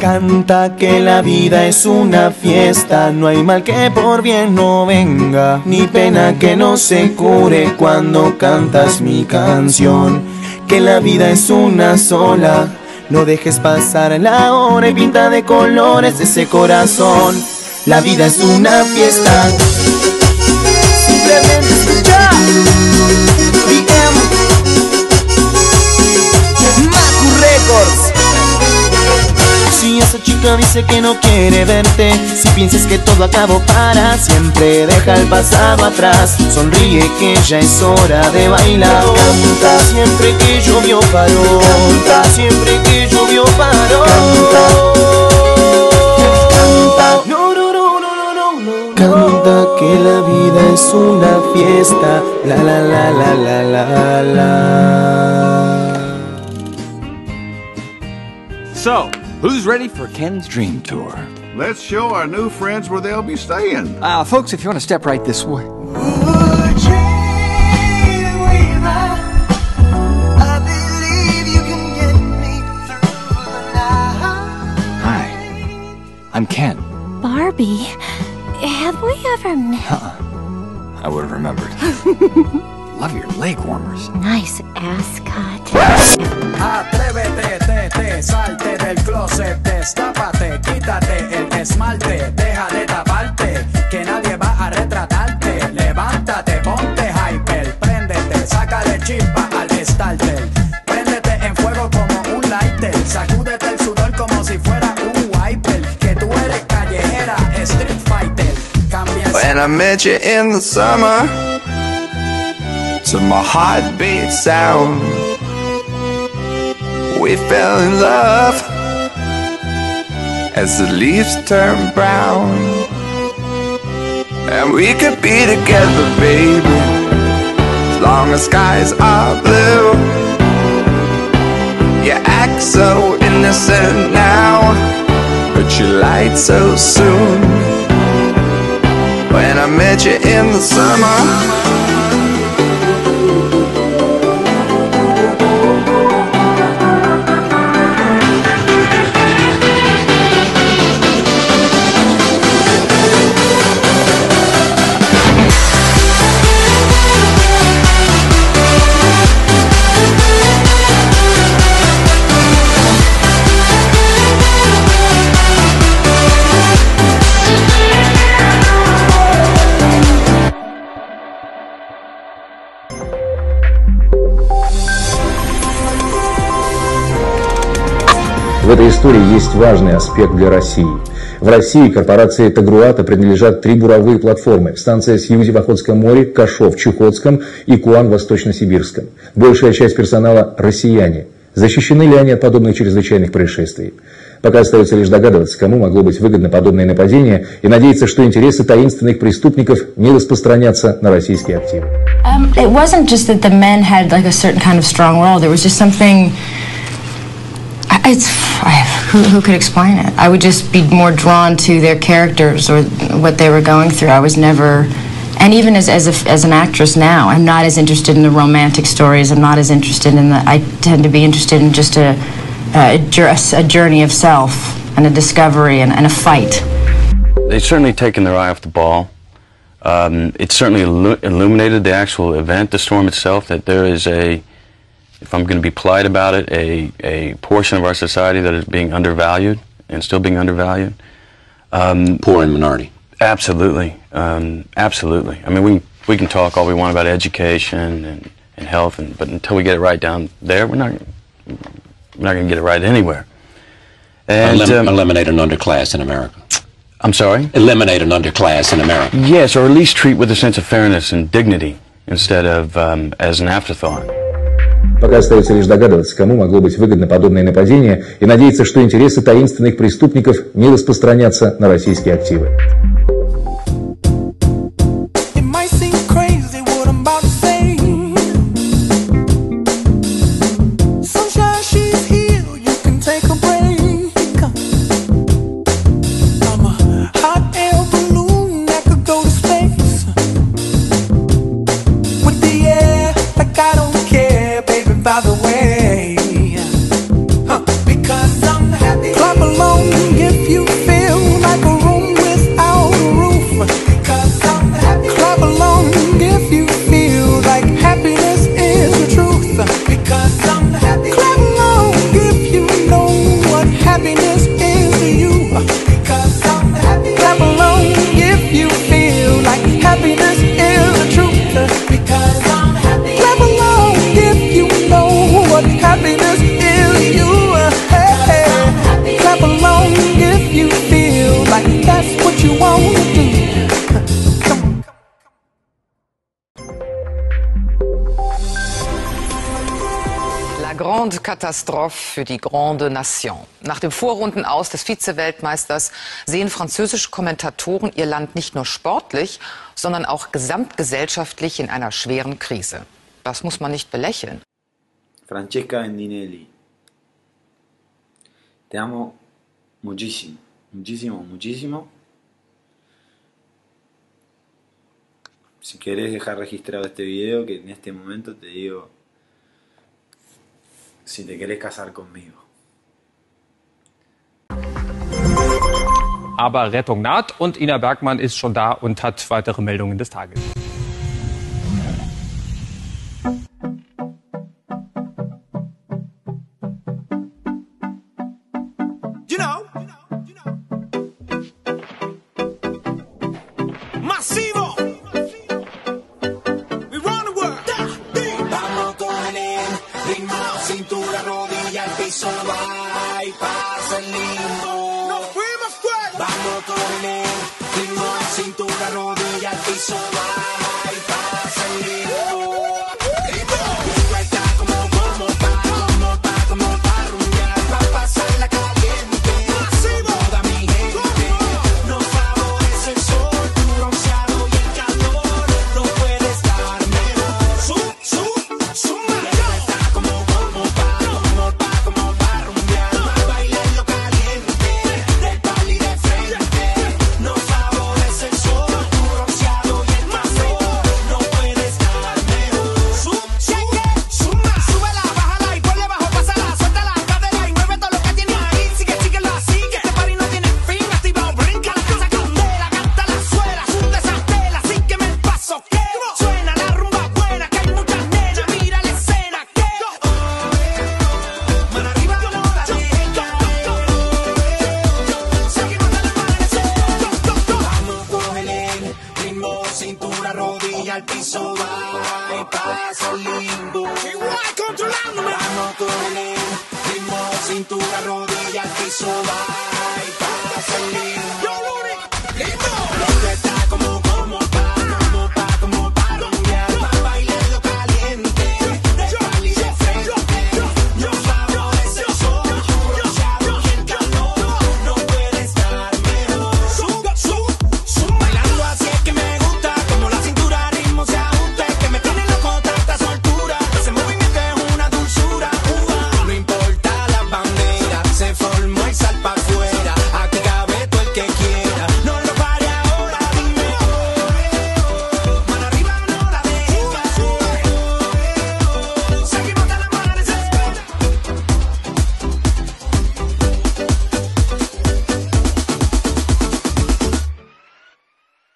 Canta que la vida es una fiesta, no hay mal que por bien no venga, ni pena que no se cure cuando cantas mi canción. Que la vida es una sola, no dejes pasar la hora y pinta de colores ese corazón. La vida es una fiesta. Simplemente escucha. Chica dice que no quiere verte, si piensas que todo acabó para siempre, deja el pasado atrás, sonríe que ya es hora de bailar. Canta siempre que llovió paró, canta siempre que llovió paró. Canta, no, no, no, no, no, no. Canta que la vida es una fiesta, la la la la la la la. So, who's ready for Ken's Dream Tour? Let's show our new friends where they'll be staying. Uh, folks, if you want to step right this way. Hi, I'm Ken. Barbie, have we ever met? I would have remembered. Love your leg warmers. Nice ass destápate, quítate el esmalte, deja de taparte, que nadie va a retratarte. Levántate, ponte hyper, préndete, sácale chispa al starter. Préndete en fuego como un lighter, sacúdete el sudor como si fuera un wiper. Que tú eres callejera, street fighter. Cambia When I met you in the summer, to my heartbeat sound, we fell in love as the leaves turn brown. And we could be together, baby, as long as skies are blue. You act so innocent now, but you lied so soon. When I met you in the summer. В этой истории есть важный аспект для России. В России корпорации Тагруата принадлежат три буровые платформы. Станция Сьюзи в Охотском море, Кашов в Чукотском и Куан в Восточно-Сибирском. Большая часть персонала – россияне. Защищены ли они от подобных чрезвычайных происшествий? Пока остается лишь догадываться, кому могло быть выгодно подобное нападение и надеяться, что интересы таинственных преступников не распространятся на российские активы. Um, it wasn't just that the men had like a certain kind of strong role. There was just something. It's who, who could explain it? I would just be more drawn to their characters or what they were going through. I was never, and even as as, a, as an actress now, I'm not as interested in the romantic stories. I'm not as interested in the. I tend to be interested in just a a, a journey of self and a discovery and, and a fight. They've certainly taken their eye off the ball. Um, it certainly illu- illuminated the actual event, the storm itself, that there is a, if I'm going to be polite about it, a, a portion of our society that is being undervalued and still being undervalued. Um, Poor and minority. Absolutely, um, absolutely. I mean, we we can talk all we want about education and, and health, and, but until we get it right down there, we're not we're not going to get it right anywhere. And Elim- um, eliminate an underclass in America. I'm sorry. Eliminate an underclass in America. Yes, or at least treat with a sense of fairness and dignity instead of um, as an afterthought. Пока остается лишь догадываться, кому могло быть выгодно подобное нападение и надеяться, что интересы таинственных преступников не распространятся на российские активы. Katastrophe für die Grande Nation. Nach dem Vorrundenaus des Vize-Weltmeisters sehen französische Kommentatoren ihr Land nicht nur sportlich, sondern auch gesamtgesellschaftlich in einer schweren Krise. Das muss man nicht belächeln. Francesca Endinelli. Te amo muchísimo, muchísimo, muchísimo. Si querés dejar registrado este video, que en este momento te digo si te quieres casar conmigo. Aber Rettung naht und Ina Bergmann ist schon da und hat weitere Meldungen des Tages. It's. las rodillas, el soba y para salir.